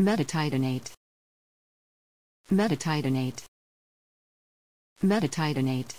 Metatitanate. Metatitanate. Metatitanate.